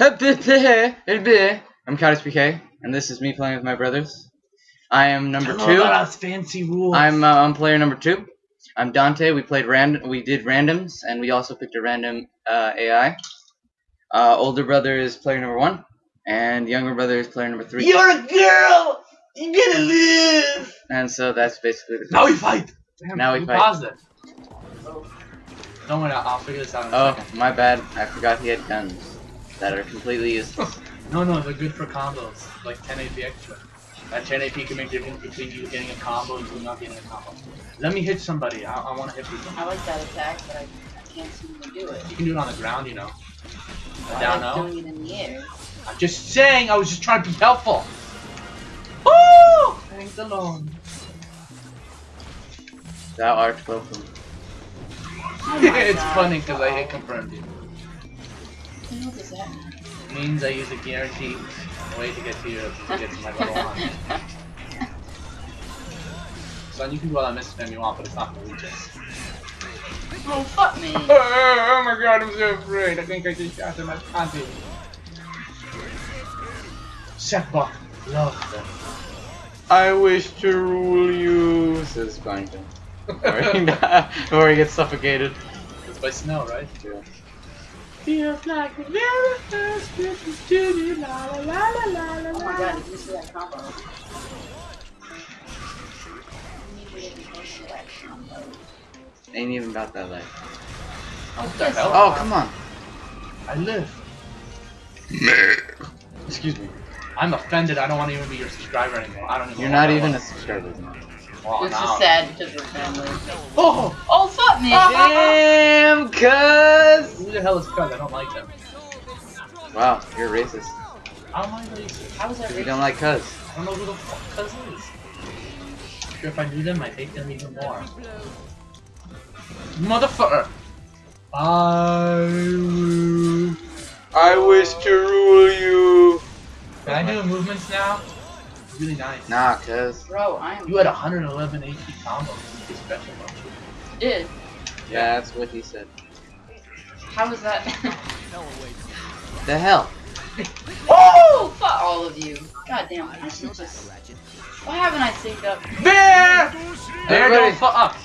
I'm Cottage PK, and this is me playing with my brothers. I am number two. us fancy rules. I'm uh, I'm player number two. I'm Dante. We played random. We did randoms, and we also picked a random uh, AI. Uh, older brother is player number one, and younger brother is player number three. You're a girl. You're gonna live. And so that's basically the. Now we fight. Damn, Now we fight. paused it? Don't worry, I'll, I'll figure this out in a Oh, second. my bad. I forgot he had guns that are completely useless. No, no, they're good for combos. Like 10 AP extra. That 10 AP can make the difference between you getting a combo and you not getting a combo. Let me hit somebody. I, I want to hit people. I like that attack, but I, I can't seem to do it. You can do it on the ground, you know. I Down like now. doing it in the air. I'm just saying. I was just trying to be helpful. Woo! Thanks alone. Thou art welcome. Oh my it's funny because I hit confirmed. What does that mean? means I use a guaranteed way to get to you to get to my level one. Son, you can do all that miss spam you want, but it's not gonna reach us. Oh, fuck me. oh my god, I'm so afraid. I think I just shot him at Conti. Setbot, love them. I wish to rule you, says Plankton. Before he- Before he gets suffocated. It's by snow, right? Yeah. Feels like the very first Christmas to you, la la la la la la Oh my god, did you see that combo? I needed to go see that combo. Ain't even got that life. What the Yes. hell? Oh, come on. I live. Excuse me. I'm offended. I don't want to even be your subscriber anymore. I don't even You're know not what I even a was. subscriber. now. Well, It's now- just sad because we're family. Oh! Oh, fuck me! Damn, cuz! Who the hell is Cuz? I don't like them. Wow, you're racist. How am I racist? How was that Because you don't like cuz. I don't know who the fuck Cuz is. Sure, if I knew them, I'd hate them even more. Motherfucker! I will. I wish to rule you. Can I do movements now? Really nice. Nah, cuz. Bro, I am. You had 111 AP combos. You special, don't you? did. Yeah, that's what he said. How was that? The hell? oh, fuck all of you. God damn, I should just. Why haven't I synced up? Bear! Bear, Everybody- don't fuck up!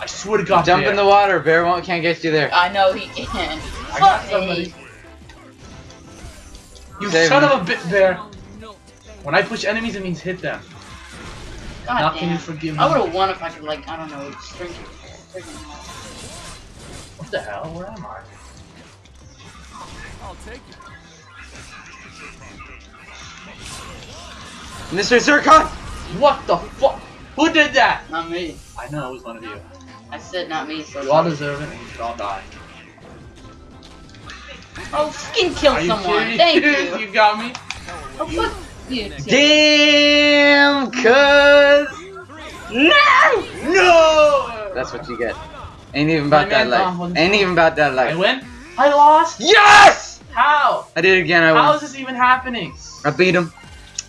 I swear to God, Jump Bear. in the water. Bear won't can't get you there. I know he can. I Fuck somebody. me. You Save son me. of a bit, Bear! When I push enemies, it means hit them. God How damn. can you forgive me? I would have won if I could, like, I don't know, string freaking What the hell? Where am I? I'll take it. Mr. Zircon! What the fuck? Who did that? Not me. I know it was one of you. I said not me, so. You all deserve it, and you should all die. Oh, fucking kill Are someone. serious? Thank you. you got me. Oh, fuck you. Damn, cuz! No! No! That's what you get. Ain't even about that life. Ain't even about that life. I life. win? I lost? Yes! How? I did it again. I How won. is this even happening? I beat him.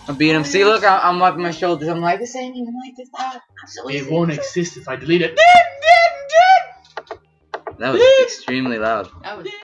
I beat him. See, look, I, I'm wiping my shoulders. I'm like, this ain't even like this. Ah, I'm so It won't exist if I delete it. That was extremely loud. That was